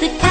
the